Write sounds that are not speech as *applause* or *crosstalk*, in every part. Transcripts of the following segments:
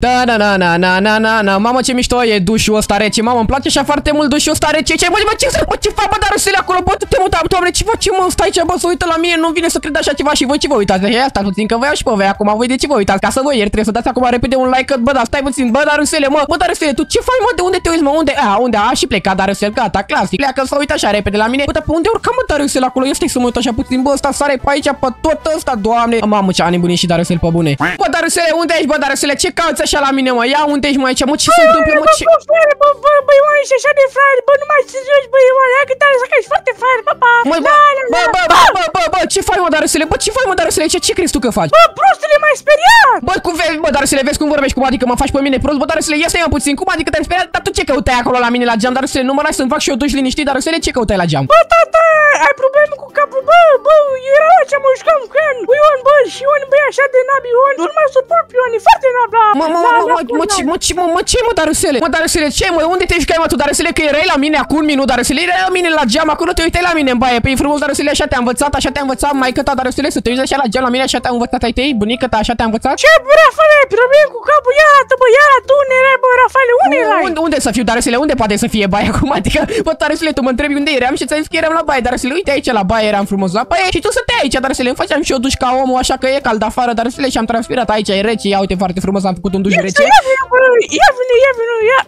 Da, da, na, na, na, na, na, na, mamă ce mișto e dușul ăsta rece, mamă, îmi place așa foarte mult dușul ăsta rece, ce, mă, mă, ce, mă, ce fac, bă, dar râsele acolo, bă, te muta, doamne, ce faci, mă, stai ce, bă, să uită la mine, nu vine să cred așa ceva. Și voi ce vă uitați, de asta puțin, că voi și pe voi acum, voi de ce vă uitați, ca să vă ieri, trebuie să dați acum repede un like, bă, da, stai puțin, bă, dar râsele, mă, bă, dar râsele, tu ce faci, mă, de unde te uiți, mă, unde, a, unde, a, și pleca, dar râsele, gata, clasic, pleacă să uită așa repede la mine, bă, dar pe unde urcăm, mă, dar râsele acolo, eu stai să mă uit așa puțin, bă, ăsta sare pe aici, pe tot ăsta, doamne, mamă, ce a nebunit și dar râsele pe bune, bă, dar râsele, unde ești, bă, dar râsele, ce cauți așa la mine, mă, ia unde ești, mă, aici, mă, ce se întâmplă, mă, ce... Bă, frate, bă, bă, bă, Ioane, ești așa de frate, bă, nu mai serios, bă, Ioane, hai că tare să ești foarte frate, bă, pa, Măi, bă, bă, bă, bă, bă, bă, bă, ce faci, mă, Darusele? Bă, ce faci, mă, Darusele? Ce, ce crezi tu că faci? Bă, prostule, m-ai speriat! Bă, cum vezi, bă, Darusele, vezi cum vorbești, cum adică mă faci pe mine prost? Bă, Darusele, ia să puțin, cum adică te-ai speriat? Dar tu ce căutai acolo la mine la geam, Darusele? Nu mă lași să-mi fac și eu duși liniștit, Darusele, ce căutai la geam? Bă, tata, ai probleme cu capul, bă, bă, era ce mă jucam cu Ion, cu Ion, bă, și Ion, bă, e așa de nab, Ion, nu mai suport pe Ion, e foarte nab, la, Mă, mă, la, mă, la, mă, mă, ce, mă, ce, mă, mă, ce, mă, Darusele? Mă, Darusele, ce, mă, unde te jucai, mă, tu, Darusele, că erai la mine acum un minut, Darusele, erai la mine la geam, acolo te uitai la mine în baie, pe frumos, Darusele, așa te-a învățat, așa te-a învățat, mai ta, Darusele, să te uiți așa la geam la mine, așa te-a învățat ai tăi, bunica ta, așa te-a învățat? Ce, bă, Rafale, ai probleme cu capul, ia arată, bă, ia arată, unde erai, bă, Rafale, unde erai? Unde, unde să fiu, Darusele? Unde poate să fie baia acum? Adică, bă, Darusele, tu mă întrebi unde eram și ți-am zis că eram la baie, Darusele, uite aici la baie eram frumos la baie și tu să te aici, Darusele, îmi făceam și eu duș ca omul, așa că e cald afară, Darusele, și am transpirat aici, e rece, ia uite foarte frumos, am făcut un duș rece. Ia vine, bă, ia vine, ia vine, ia,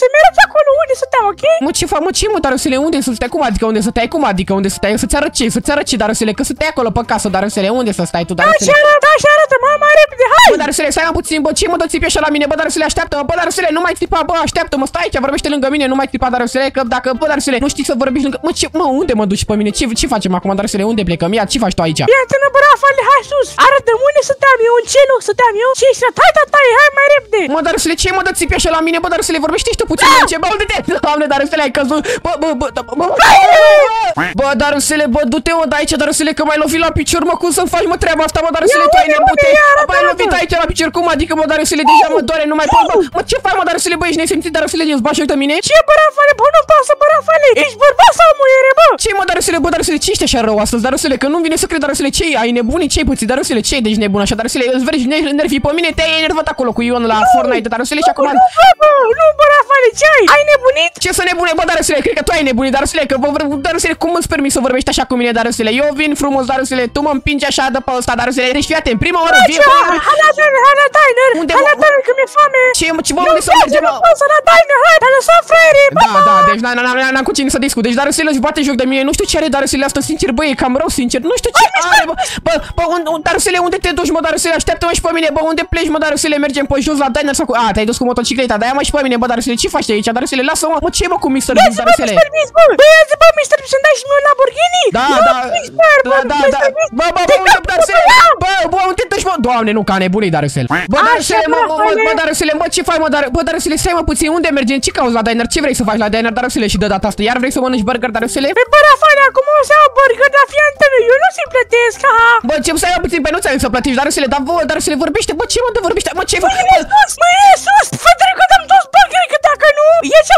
să mergi acolo unde stăteam, ok? Mă, ce fac, mă, ce, mă, Darusele, unde să stai? Cum adică unde să stai? Cum adică unde să stai? Să-ți arăt ce? Să-ți arăt ce, Darusele? Că să stai acolo pe casă, Darusele, unde să stai tu, Darusele? Așa arată, așa arată, mă, mai repede, hai! Bă, Darusele, stai mă puțin, bă, ce mă dă țipi așa la mine? Bă, Darusele, așteaptă-mă, bă, Darusele, nu mai țipa, bă, așteaptă-mă, stai aici, vorbește lângă mine, nu mai țipa, Darusele, că dacă, bă, Darusele, nu știi să vorbești lângă... Mă, ce, mă, unde mă duci pe mine? Ce, ce facem acum, Darusele? Unde plecăm? Ia, ce faci tu aici? Ia tână, bă, Rafale, hai sus! Arată unde stăteam eu, în ce loc stăteam eu? Ce să tai, tai, tai, hai mai repede! Mă, Darusele, ce mă dă țipi așa la mine? Bă, Darusele, vorbește și tu puțin în ce? Bă, unde te? Doamne, Darusele, ai căzut. Bă, bă, bă, bă, bă, bă, Darusele, bă, du-te, mă, de aici, Darusele, că m-ai lovit la picior, mă, cum să-mi faci, mă, treaba asta, mă, Darusele, Ia, tu ai unde, nebute. unde, ia, Bă, ai arată, lovit arată. aici la picior, cum adică, mă, Darusele, deja mă doare, nu mai pot, bă, mă, ce faci, mă, Darusele, bă, ești nesimțit, Darusele, ești bași de mine? Ce, bă, Rafale, bă, nu pasă, bă, Rafale! Ești bărbat sau muiere, bă? Ce mă, Darusele, bă, Darusele, ce ești așa rău astăzi, Darusele, că nu vine să cred, Darusele, ce ai nebunit, ce ai pățit, Darusele, ce deci nebun așa, Darusele, îți vrei ne- nervii pe mine, te-ai enervat acolo cu Ion la Fortnite, Darusele, și acum... Nu, bă, bă, nu, bă, Rafale, ce ai? Ai nebunit? Ce să nebune, bă, Darusele, cred că tu ai nebunit, Darusele, că vă, Darusele, cum îți permis să vorbești așa cu mine, Darusele? Eu vin frumos, Darusele, tu mă împingi așa de pe ăsta, Darusele, deci fii atent, prima oară vin Ce? cu... Hai la diner, hai la diner! Unde, Hai la mă? diner, că mi-e foame! Ce, mă, ce, bă, Nu unde să merge, mergem, nu mă? pot să la diner, hai, te-a lăsat fraierii, Da, da, deci n- n- n- n-am cu cine să discut. Deci Darusele își bate joc de mine. Nu știu ce are Darusele asta, sincer, bă, e cam rău, sincer. Nu știu ce are, bă. Bă, bă, un, un, Darusele, unde te duci, mă, Darusele? Așteaptă-mă și pe mine, bă, unde pleci, mă, Darusele? Mergem pe jos la diner sau cu... A, te-ai dus cu motocicleta, dar ia mă și pe mine, bă, Darusele. Ce faci aici, Darusele? Lasă-mă, mă, ce e, mă, cu Mr. Beast, Bă, Darusele? Mr. Beast, bă! Bă, ia zi, bă, Mr. Beast, să-mi dai și mie un Lamborghini? Da, Eu, da, Mr. da, da, Mr. da. Beast, Bă, bă, bă, te unde, cap Darusele? cu ea! Bă, bă, unde te duci, mă? Doamne, nu, ca nebunii, Darusel. Bă, Darusele, mă, mă, mă, mă, Darusele, bă, ce faci, mă, Dar, bă, Darusele, stai, mă, puțin, unde mergem? Ce cauți la diner? Ce vrei să faci la diner, Darusele, și de data asta? Iar vrei să mănânci burger, Darusele? Pe bă, Rafale, acum o să iau burger, dar fii antenă, eu nu ți plătesc, ha! Bă, ce să ai puțin pe nu ți să plătești, Darusele, dar vă, Darusele, vorbește, bă, ce mă de vorbește, mă, ce Mă, e sus, mă, e sus! Federico, dăm toți burgeri, că dacă nu, e ceva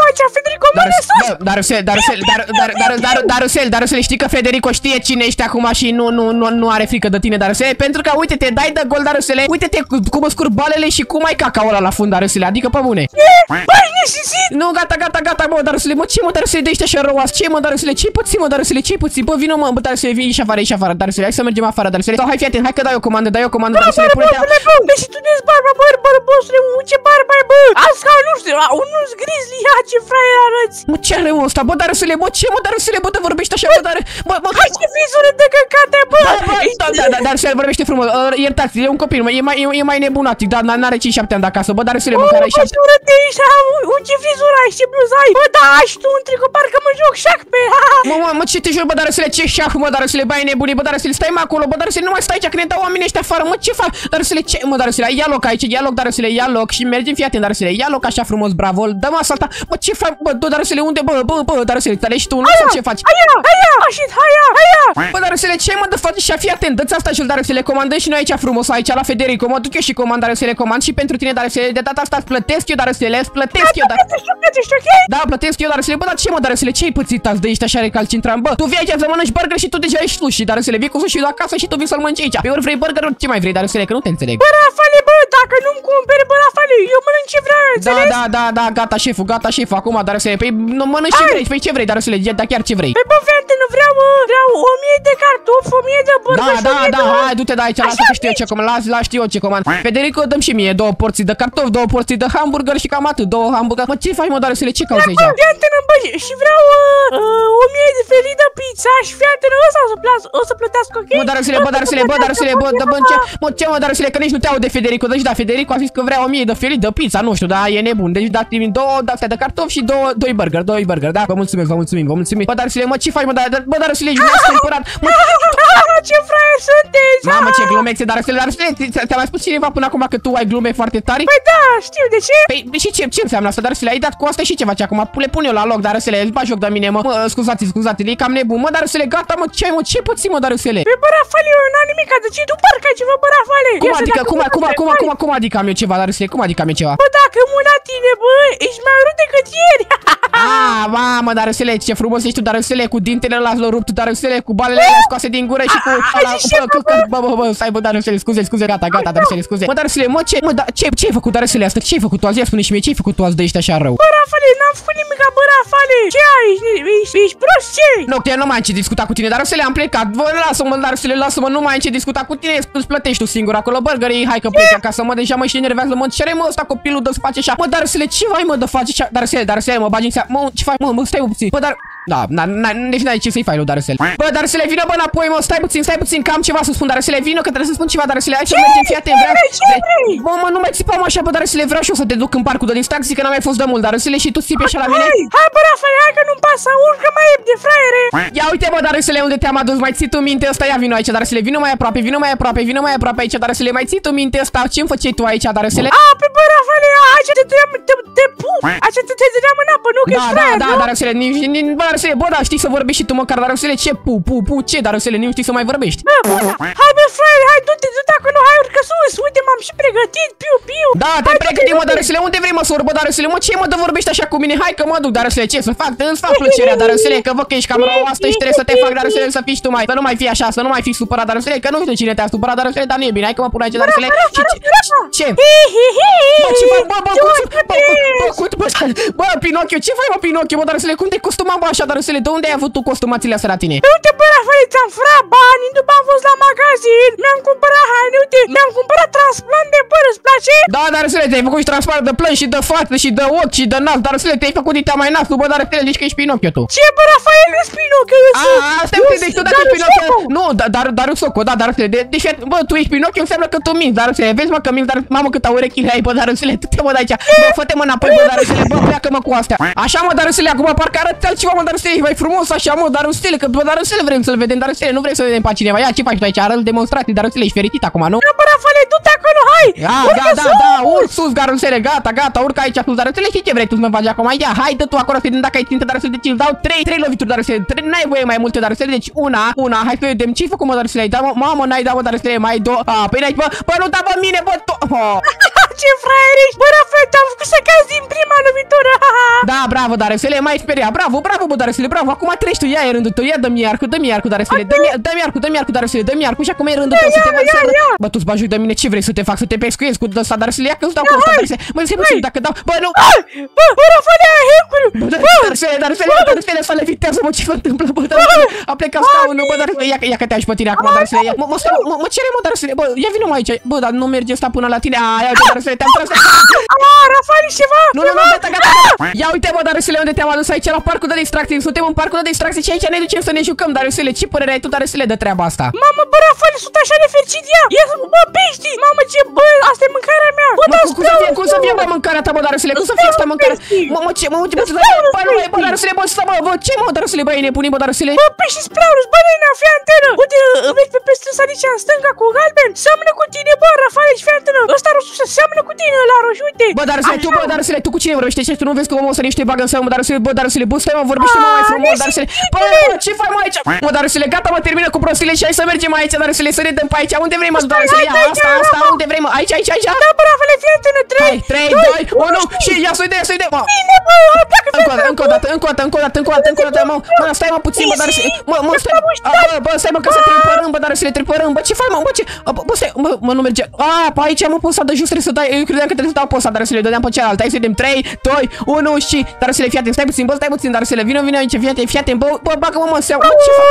ce Federico, mă, e sus! Darusel, Darusel, Dar- Dar- Dar- Dar- Darusel, Darusel, știi că Federico știe cine ești acum și nu, nu, nu, nu are frică de tine, Darusel, pentru că, uite, te dai de gol, Darusele, uite-te cu- cum îți curg balele și cum ai cacaul ăla la fund, Darusele, adică pe bune. Bă, ești nesimțit! Nu, gata, gata, gata, mă, Darusele, mă, ce mă, Darusele, de ești așa răuas, ce mă, Darusele, ce puțin, mă, Darusele, ce puțin, bă, vină, mă, bă, Darusele, vii și afară, ieși afară, Darusele, hai să mergem afară, Darusele, sau hai, fii atent, hai că dai o comandă, dai o comandă, Darusele, Bă, pune-te, bă, bă, deci tu ne barba, bă, bă, bosule, ce barba e, bă! Asta, nu știu, a, unul grizzly, ha, ce fraier arăți! mă, ce are mă, ăsta, bă, Darusele, mă, ce, mă, Darusele, bă, te vorbești așa, bă, dar, bă, bă, Hai ce vizure de căcate, bă! Bă, da, da, da, dar se vorbește frumos. Uh, iertați, e un copil, mă, e mai, e, e mai nebunatic, dar n-are 5-7 ani de acasă. Bă, dar se le Bă, mâncare bă, 7 ce urât ești, ha, u- u- ce frizură ai, ce bluză ai! Bă, da, ai și tu un tricou, parcă mă joc șac pe, ha! Mă, mă, mă, ce te jur, bă, dar să le ce șah, mă, dar să le bai nebunii, bă, dar să le stai mă acolo, bă, dar să le nu mai stai aici, că ne dau oamenii ăștia afară, mă, ce fac? Dar să le ce, mă, dar să le ia loc aici, ia loc, dar să le ia loc și mergem, fii atent, dar să le ia loc așa frumos, bravo, dă-mă asalta, mă, ce fac, bă, bă, dar să le unde, bă, bă, bă, dar să le tale și tu, nu sau ce faci? Aia, aia, așa, aia, aia! Bă, dar să le ce mă de faci și fii atent, dă-ți asta și dar să le comandăm și noi aici frumos aici la Federico, mă duc eu și comand dar să le comand și pentru tine dar să le de data asta îți plătesc eu dar să le îți plătesc eu dar Plătești, plătești, ok? Da, plătesc eu, dar să le bă, dar ce mă, dar să le ce-ai pățit azi de ești așa recalcitrant, bă? Tu vii aici să mănânci burger și tu deja ești sushi, dar să le vii cu sushi la acasă și tu vii să-l mănânci aici. Pe ori vrei burger, ce mai vrei, dar să le că nu te înțeleg. Bă, Rafale, bă, da, dacă nu-mi cumperi, bă, Rafale, eu mănânc ce vreau, Da, înțeles? da, da, da, gata șeful, gata șeful, acum, dar să păi nu mănânci ce Hai. vrei, păi ce vrei, dar să le dar chiar ce vrei. Păi, bă, fete, nu vreau, uh, vreau 1000 de cartofi, 1000 de Da, burger și da, 1000 da, de... hai, du-te de aici, lasă că știu eu ce comand, las, las, știu eu ce comand. Federico, dăm și mie două porții de cartofi, două porții de hamburger și cam atât, două hamburger. Mă, ce faci, mă, dar să le ce cauți aici? Bă, fete, bă, și vreau uh, uh, 1000 de felii de pizza și fete, ăsta o să, plas, o să plătească, ok? Mă, darusele, bă, darusele, bă, darusele, bă, dă, bă, ce, mă, ce, mă, darusele, că nici nu te aude Federico, deci da, Federico a zis că vrea o mie de felii de pizza, nu știu, da, e nebun, deci da, trimit două de de cartofi și două, doi burger, doi burger, da, vă mulțumesc, vă mulțumim, vă mulțumim. Bă, darusele, mă, ce faci, mă, dar, bă, darusele, ești *laughs* cumpărat, mă, ce fraier sunteți! mamă, ce glumețe, darusele, darusele, ți-a mai spus cineva până acum că tu ai glume foarte tari? Păi da, știu, de ce? Păi și ce, ce înseamnă asta, dar să le ai dat cu asta și ce faci acum? Le pun eu la loc, dar să le îți bagi joc de mine, mă. mă scuzați, scuzați, e cam nebun. Mă, dar să le gata, mă, ce ai, mă, ce puțin, mă, dar să le. Păi, bă, Rafale, eu n-am nimic, de ce tu parcă ai ceva, bă, Rafale? Cum Ia să adică, dacă cum, mă cum, duc cum, pe cum, cum adică am eu ceva, dar să le, cum adică am eu ceva? Bă, dacă mă la tine, bă, ești mai urât decât ieri. *laughs* Ah, mamă, dar să le, ce frumos ești tu, dar să le, cu dintele la rupt, dar să le, cu balele alea scoase din gură și cu ala, și ce, bă, bă, bă, bă, bă, stai, bă, dar să le, scuze, scuze, gata, gata, dar să le, scuze. Mă, dar să le, mă, ce, mă, da, ce, ce ai făcut, dar să le, asta, ce ai făcut tu azi? Ia spune și mie, ce ai făcut tu azi de ești așa rău? Bă, Rafale, n-am făcut nimic, bă, Rafale. Ce ai? Ești, ești, ești prost, ce? Nu, te nu mai am ce discuta cu tine, dar să le am plecat. Vă lasă-mă, dar să le lasă-mă, nu mai am ce discuta cu tine. Îți plătești tu singur acolo burgerii, hai că pleci acasă, mă, deja mă și enervează, mă, ce are, mă, ăsta copilul de să face așa. Mă, dar să le, ce vai, mă, de face așa? Dar să le, dar să le, mă, bagi în seama, mă, ce faci, mă, mă, stai puțin. Bă, dar da, na, na, deci n-ai ce să-i faci lui Darusel. Bă, Darusele, vină bă înapoi, mă, stai puțin, stai puțin, că am ceva să spun, Darusele, vină că trebuie să spun ceva, Darusele, hai să mergem, fii atent, vreau. Ce vrei? Bă, mă, nu mai țipam așa, bă, Darusele, vreau și eu să te duc în parcul de distracții, că n-am mai fost de mult, Darusele, și tu țipi așa la mine. Hai, hai, bă, Rafale, hai că nu-mi pasă, urcă mai e de fraiere. Ia uite bă, Darusele, unde te-am adus, mai ții tu minte ăsta, ia vino aici, Darusele, vino mai aproape, vino mai aproape, vino mai aproape aici, Darusele, mai ții tu minte ăsta, ce-mi făceai tu aici, Darusele? A, pe bă, Rafale, hai ce te dădeam, te, te puf, așa te, te dădeam în apă, nu, că Da, ești da, fraier, da, nu? Darusele, nici, nici, bă, Darusele, bă, da, știi să vorbești și tu măcar, Darusele, ce pu, pu, pu, ce, Darusele, nu știi să mai vorbești. Bă, bă, da. Hai, bă, fraier, hai, du-te, du-te acolo, hai, urcă sus, uite, m-am și pregătit, piu, piu. Da, te pregăti, mă, Darusele, unde vrei, mă, să urmă, Darusele, mă, ce, mă, de vorbești așa cu mine, hai că mă duc, Darusele, ce să fac, îți fac plăcerea, Darusele, că văd că ești cam rău astăzi, trebuie să te fac, Darusele, să fii și tu mai, să nu mai fii așa, să nu mai fii supărat, Darusele, că nu știu cine te-a supărat, Darusele, dar nu e bine, hai că mă pun aici, Darusele, și ce, ce? Bă, ce faci, bă, bă, cum, bă, bă, bă, cum, bă, bă, Pinocchio, ce faci, mă, Pinocchio, bă, Darusele, cum te-ai costumat, bă, așa, Darusele, de unde ai avut tu costumațiile astea la tine? Uite, bă, Rafale, ți-am furat bani, după am fost la magazin, mi-am cumpărat haine, uite, mi-am cumpărat transplant de păr, îți place? Da, Darusele, te-ai făcut și transport de plăni și de față și de ochi și de nas, Darusele, te-ai făcut dita mai nasul, bă, Darusele, zici că ești Pinocchio tu. Ce, bă, Rafael, nu Pinocchio, eu A, sunt... asta eu e deci tu sunt dacă ești Darul Pinocchio... Soco. Nu, da, dar Darul Soco, da, Darusele, de, deci, bă, tu ești Pinocchio, înseamnă că tu minți, Darusele, vezi, mă, că minți, dar mamă, cât au urechile ai, bă, Darusele, tu te mă de aici, bă, fă-te mă înapoi, bă, Darusele, bă, pleacă-mă cu astea. Așa, mă, Darusele, acum parcă arăți altceva, mă, Darusele, ești mai frumos, așa, mă, Darusele, că, bă, Darusele, vrem să-l vedem, Darusele, nu vrem să vedem pe cineva, ia, ce faci tu aici, arăți demonstrații, Darusele, ești fericit acum, nu? Da, bă, Rafael, du-te acolo, hai! Da, Urcă da, da, sus! da, urc sus, garusele, gata, gata, urc aici sus, dar înțelegi și ce vrei tu să mă faci acum? Ia, hai, dă tu acolo, să vedem dacă ai țintă, dar să deci îți dau 3, 3 lovituri, dar să n-ai voie mai multe, dar să deci una, una, hai să vedem ce-ai făcut, mă, dar să le da, mă, mamă, n-ai dat, mă, dar să le mai două, a, pe aici, bă, bă, nu da, bă, mine, bă, to, oh. Ce fraier ești! Bă, Rafael, te-am făcut să cazi din prima lovitură! Da, bravo, dar să le mai speria, bravo, bravo, bă, dar să le, bravo, acum treci tu, ia e rândul tău, ia dă-mi arcul, dă-mi arcul, dar să le, dă-mi, dă-mi arcul, dă-mi arcul, dar să le, dă-mi arcul și acum e rândul tău să te fac să Bă, tu-ți bagi de mine, ce vrei să te fac, să te pescuiesc cu ăsta, dar să le ia că îți dau cu ăsta, dar să mă, să puțin, dacă dau, bă, nu, Bă, bă, Rafael, ai hecuri! Bă, dar dar să dar să dar să să le vitează, mă, ce se întâmplă, bă, dar a plecat scaunul, bă, dar ia că ia că te-aș pe tine acum, dar să le ia, mă, mă, stai, mă, mă, cere, mă, dar să le, bă, ia vină mă aici, bă, dar nu merge asta până la tine, a, ia uite, dar să le te-am tras, A, Rafael, ești ceva? nu, nu, nu, gata, gata, gata, ia uite, bă, dar să le, unde te-am adus aici, la parcul de distracție, suntem în parcul de distracție și aici ne ducem să ne jucăm, dar să le, ce părere ai tu, dar să le de treaba asta? Mamă, bă, Rafael, sunt așa de fericit, ia! Ia să bă, pești! Mamă, ce, bă, asta e mâncarea mea! Bă, Mă, dar cum, cum să fie, cum să fie, bă, mâncarea ta, bă, dar să le, cum să fie asta mâncarea? Mă, mă, ce, mă, uite, bă, să bă, nu, bă, dar să le, bă, să, bă, bă, ce, mă, dar să le, bă, e nebunii, bă, dar să le, Bă, pești splaurus, bă, nena, fii antenă! Uite, îl vezi pe pe stânsa aici, în stânga, cu galben? Seamănă cu tine, bă, Rafael, fii antenă! Ăsta roșu se seamănă cu tine, la roșu, uite! Bă, dar să tu, Așa. bă, dar să tu cu cine vorbești? Ce tu nu vezi că mă, mă, să niște bagă în seamă, mă, Darusele, bă, Darusele, bă, stai, mă, vorbește mă mai frumos, Darusele. Bă, bă, ce faci mai aici? Mă, Darusele, gata, mă, termină cu prostile și hai să mergem aici, Darusele, să ne dăm pe aici. Unde vrei, mă, Darusele? Ia, asta, asta, unde vrei, mă? Aici, aici, aici. Da, bă, Rafale, fii atent, 3, 3, 2, 1 și ia să-i dea, să-i dea, mă. Bine, bă, pleacă, Încă o dată, încă o dată, încă o dată, încă o dată, încă o dată, încă o dată, mă, mă, stai mă puțin, bă, dar mă, mă, stai, a, bă, bă, stai mă, că să trepărâm, bă, dar să le trepărâm, bă, ce faci, mă, bă, ce, a, bă, bă, stai, bă, mă, nu merge, a, pe aici am posa de jos, trebuie să dai, eu credeam că trebuie să dau posa, dar să le dădeam pe cealaltă, hai să vedem, 3, 2, 1 și, dar să le fii atent, stai puțin, bă, stai puțin, dar să le vină, vină aici, fii atent, fii atent, bă, bă, bagă-mă, mă, seama, bă, ce faci?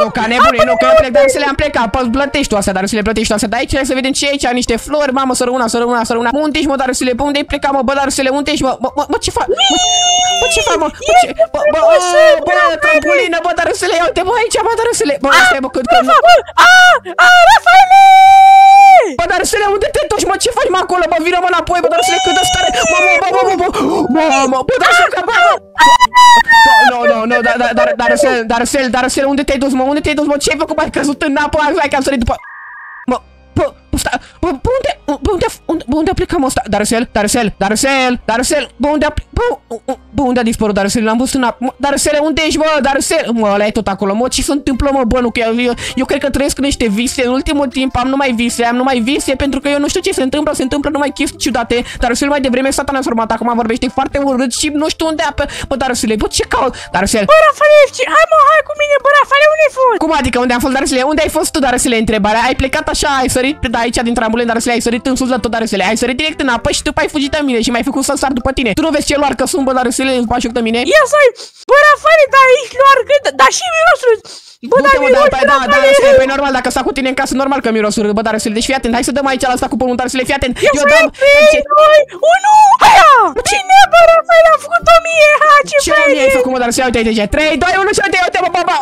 Nu, ca nebune, nu, că eu plec, dar să le am plecat, pă, plătești tu asta, dar să le plătești tu asta, dar aici să vedem ce e aici, niște flori, mamă, să rămână, să rămână, să rămână, unde ești, mă, dar să le, unde ai plecat, mă, bă, dar să le, unde ești, mă, mă, mă, mă, ce faci, mă, bă, ce faci, mă, bă, ce, bă, bă, bă, bă, trampolină, bă, dar să le, ia uite, bă, aici, bă, dar să le, bă, stai, bă, cât, că nu, A, a, Rafale! Bă, dar să le, unde te duci, mă, ce faci, mă, acolo, bă, vină, mă, înapoi, bă, dar să le, cât de stare, mă, mă, bă, bă, bă, bă, bă, mă, bă, dar să, bă, bă, nu, nu, nu, dar, dar, dar, dar, dar, dar, dar, unde te-ai dus, mă, unde te-ai dus, mă, ce ai făcut, mă, ai căzut în apă, hai că am sărit după, mă, bă, stai, bă, bă, unde, bă, unde, unde, bă, unde a plecat, mă, stai, Darusel, Darusel, Darusel, Darusel, bă, unde a, bă, bă, unde a dispărut Darusel, l-am văzut în apă, mă, Darusel, unde ești, bă, Darusel, mă, ăla e tot acolo, mă, ce se întâmplă, mă, bă, nu, că eu, eu, eu cred că trăiesc în niște vise, în ultimul timp am numai vise, am numai vise, pentru că eu nu știu ce se întâmplă, se întâmplă numai chestii ciudate, Darusel mai devreme s-a transformat, acum vorbește foarte urât și nu știu unde apă, bă, Darusel, bă, ce caut, Darusel, Bă, Rafale, ce- hai mă, hai cu mine, bă, Rafale, unde ai fost? Cum adică, unde am fost, Darusele, unde ai fost tu, Darusele, întrebarea, ai plecat așa, ai sărit de aici din trambulen, Darusele, ai sărit în sus la tot, Darusele, ai sărit direct în apă și după ai fugit de mine și m-ai făcut să sar după tine, tu nu vezi ce luar că sunt, bă, Darusele, îți bași de mine? Ia să Bă, Rafale, dar ești luar cât, dar și mirosul. Bă, Du-te, dar mă, da, mirosul, păi, da, da, Rafale. Darusele, păi normal, dacă sta cu tine în casă, normal că miros urât, bă, Darusele, deci fii atent, hai să dăm aici la asta cu pământ, Darusele, fii atent, Ia eu să dăm, 3, 2, 1, aia! Bine, bă, Rafale, am făcut o mie, ha, ce ce fain mi-ai e! făcut, mă, Darusele, uite aici, 3, 2, 1 și uite, uite, mă, bă, bă,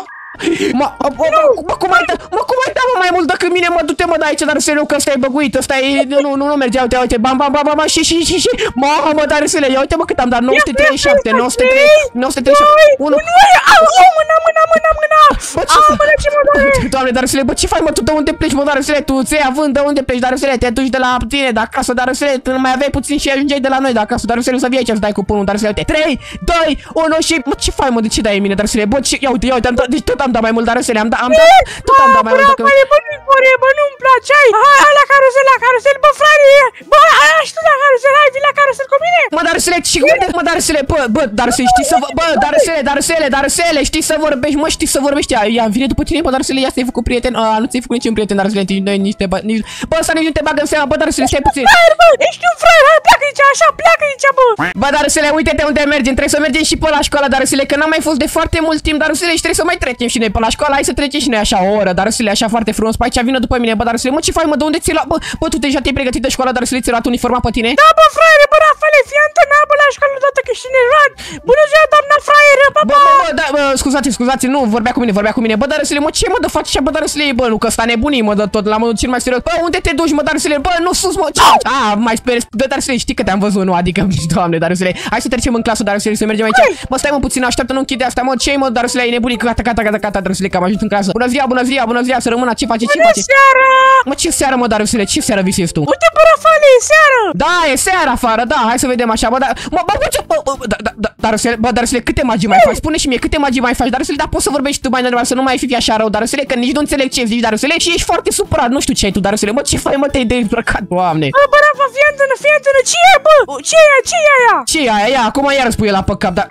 Mă, mă, mă, mă, cum ai dat, mă, cum ai dat, mă, mai mult decât mine, mă, du-te, mă, de aici, dar seriu că ăsta e băguit, ăsta e, nu, nu, nu merge, uite, uite, bam, bam, bam, bam, bam, și, și, și, și, mă, mă, dar să le ia, uite, mă, cât am dat, 937, 937, 937, 1, Nu, au, au, mâna, mâna, mâna, mâna! Bă, ce Au, faci? mâna, ce mă doare! Doamne, dar să le, bă, ce faci, mă, tu de unde pleci, mă, dar să le, tu ți iei având, de unde pleci, dar să le, te duci de la tine, de acasă, dar să le, tu mai aveai puțin și ajungeai de la noi de acasă, dar să le, să vii aici să dai cu pânul, dar să le, uite, 3, 2, 1 și, mă, ce faci, mă, de ce dai mine, dar să le, bă, ce, ia uite, ia uite, am dat, deci tot am dat mai mult, dar să le, am dat, am dat, tot am dat mai mult decât... Bă, bă, nu-i bă, bă, nu-mi place, hai! Hai la carusel, la carusel, bă, frate! Bă, hai și tu la carusel, hai, vii la carusel cu mine! Mă, dar să le, și unde, mă, dar să le, bă, bă, dar să știi să, vă- bă, dar să le, dar să le, dar să le, știi să vorbești, mă, știi să vorbești, ia, ia, vine după tine, bă, dar să le, ia să-i făcut prieten, a, nu ți-ai făcut niciun prieten, dar să le, noi niște, bă, nici, bă, să nici nu te bagă în seama, bă, dar să le, stai puțin. Fraier, bă, ești un fraier, hai, pleacă aici, așa, pleacă aici, bă! Bă, dar să le uite de unde mergem, trebuie să mergem și pe la școală, dar să le, că n-am mai fost de foarte mult timp, dar să le, și trebuie să mai trecem și noi pe la școală, hai să trecem și noi așa o oră, dar să le, așa foarte frumos, pe aici vină după mine, bă, dar să le, mă, ce faci, mă, de unde ți-ai luat, bă, bă, tu deja te-ai pregătit de școală, dar să le, ți-ai luat uniforma pe tine? Da, bă, fraiere, bă, Rafale, fii antrenat, bă, la școală odată că ești enervat! Bună ziua, doamna fraieră, pa, Bă, pa! bă, bă, da, bă, scuzați, scuzați, nu, vorbea cu mine, vorbea cu mine. Bă, dar să le, mă, ce mă dă faci așa, bă, dar să le, bă, nu, că ăsta nebunii, mă, dă tot la modul cel mai serios. Bă, unde te duci, mă, dar să le, bă, nu sus, mă, ce? A, mai sper, bă, dar să le, știi că te-am văzut, nu, adică, *laughs* doamne, dar să le, hai să trecem în clasă, dar să le, să mergem aici. Bă, stai, mă, puțin, așteaptă, nu închide asta, mă, ce mă, dar să le, e nebunii, gata, gata, gata, gata, dar să le, că am ajuns în clasă. Bună ziua, bună ziua, bună ziua, să rămână, ce face, ce Bună face? seara! Mă, ce seară, mă, dar să le, ce seară visezi tu? Uite, bă, Rafale, e seară! Da, e seara afară, da, hai să vedem așa, bă, dar, mă, bă, bă, ce, bă, bă, bă, da, da, da, dar să, bă, dar să le, câte magii mai faci? Spune și mie, câte magii mai faci? Dar să le, da, poți să vorbești tu mai normal, să nu mai fi așa rău, dar să le, că nici nu înțeleg ce zici, dar să le, și ești foarte supărat, nu știu ce ai tu, dar să le, mă, ce faci, mă, te-ai dezbrăcat, doamne. Bă, bă, Rafa, fii antrenă, fii antrenă, ce e, bă? Ce e aia, ce e aia? Ce e aia, ia, acum iar spui la pe cap, dar...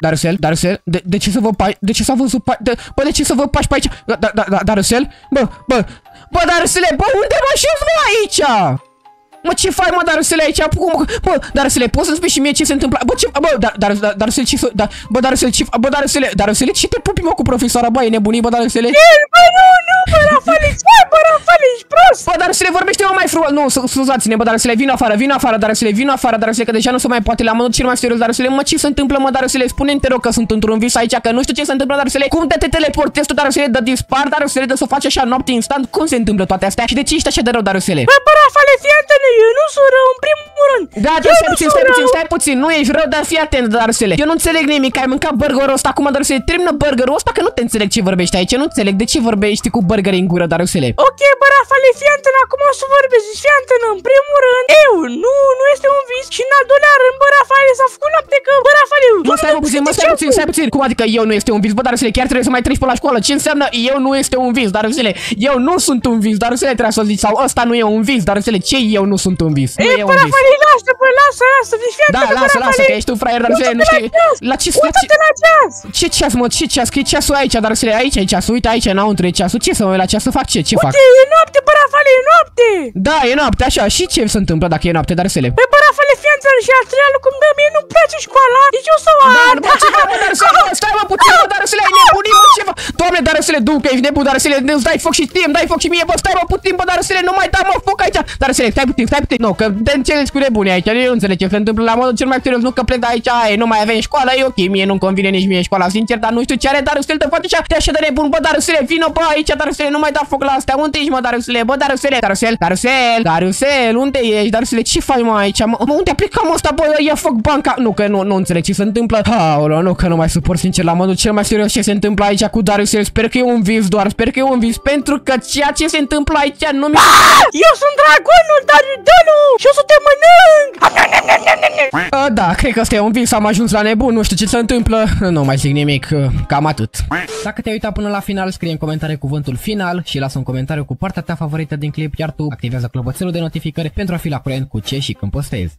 Darusel, Darusel, de, de ce să vă pași, de ce s-a văzut pa, de, bă, de ce să vă pași pe aici? Da, da, da, Darusel? Bă, bă, bă, Darusele, bă, unde mă așez, mă, aici? Mă, ce faci, mă, Darusele, aici? Cum, bă, Darusele, poți să-mi spui și mie ce se întâmplă? Bă, ce, bă, dar, dar, dar, Darusele, ce, să- da, bă, Darusele, ce, bă, Darusele, Darusele, ce te pupi, mă, cu profesoara, bă, e nebunii, bă, Darusele? E, bă, nu, nu, bă, Rafale, ce, bă, Rafale, ești prost! Bă, Darusele, vorbește mă mai frumos. Nu, s- scuzați-ne, bă, Darusele, vin afară, vin afară, Darusele, vin afară, Darusele, că deja nu se mai poate la modul cel mai serios, Darusele, mă, ce se întâmplă, mă, Darusele, spune-mi, te rog, că sunt într-un vis aici, că nu știu ce se întâmplă, Darusele, cum te, te teleportezi tu, Darusele, de dispar, Darusele, de să faci așa noapte instant, cum se întâmplă toate astea și de ce ești așa de rău, Darusele? Bă, bă, Rafale, fii antrenă, eu nu sunt rău, în primul rând. Gata, Eu stai nu puțin, sunt stai puțin, rău. stai puțin, nu ești rău, dar fii atent, Darusele. Eu nu înțeleg nimic, ai mâncat burgerul ăsta acum, Darusele. Termină burgerul ăsta că nu te înțeleg ce vorbești aici, nu înțeleg de ce vorbești cu burger în gură, Darusele. Ok, bă, Rafale, fii atent, acum o să vorbesc. Fii atent, în primul rând, eu, nu, nu este un vis. Și în al doilea rând, bă, Rafale, s-a făcut noapte că, bă, Rafale, Mă, stai mă puțin, mă, stai puțin, stai puțin. Cum adică eu nu este un vis? Bă, Darusele, chiar trebuie să mai treci pe la școală. Ce înseamnă eu nu este un vis, Darusele? Eu nu sunt un vis, Darusele trebuie să zici. Sau ăsta nu e un vis, Darusele, ce eu nu sunt un vis? Nu E, e bă, un vis. Rafale, lasă, bă, lasă, lasă, deci fii Da, atent, bă, lasă, lasă, Rafale. că ești tu fraier, Darusele, nu știi. La ce, la ce, Uită-te la ceas! ce ceas, mă, ce ceas? Că e ceasul aici, Darusele, aici e ceasul, uite aici, înăuntru e ceasul. Ce să mă uit la ceas să fac ce? Ce fac? Uite, e noapte, bă, Rafale, e noapte! Da, e noapte, așa. Și ce se întâmplă dacă e noapte, Darusele? Păi, bă, Rafale, fii atent, și al treilea lucru, bă, mie nu-mi place școala, deci eu să o Da, ard. bă, ce fac, bă, Darusele, bă, stai mă puțin, bă, Darusele, ai nebunit, mă, ce fac? Doamne, Darusele, du, că ești nebun, Darusele, îți dai foc și ție, îmi dai foc și mie, bă, stai mă puțin, bă, Darusele, nu mai da, mă, foc aici. Darusele, stai puțin, stai puțin, nu, că te înțelegi cu nebuni aici, eu nu înțeleg ce se întâmplă la modul cel mai serios, nu că plec de aici, ai, nu mai avem școală, e ok, mie nu-mi convine nici mie școala, sincer, dar nu știu ce are Darusele, te face așa, te așa de nebun, bă, Darusele, vină, bă, aici, Darusele, nu mai da foc la astea, unde ești, mă, Darusele, bă, Darusele, Darusele, Darusele, Darusele, unde ești, Darusele, ce faci, mă, aici, mă, mă unde aplicăm asta, bă, ia foc banca, nu, că nu, nu înțeleg ce se întâmplă, Aoleu, nu, că nu mai suport, sincer, la modul cel mai serios ce se întâmplă aici cu Darusele, sper că e un vis doar, sper că e un vis, pentru că ceea ce se întâmplă aici nu mi Eu sunt dragonul Daridanu și o să te mănânc! Uh, da, cred că ăsta e un vis, am ajuns la nebun, nu știu ce se întâmplă, nu mai zic nimic, uh, cam atât. Dacă te-ai uitat până la final, scrie în comentarii cuvântul final și lasă un comentariu cu partea ta favorită din clip, iar tu activează clopoțelul de notificări pentru a fi la curent cu ce și când postezi.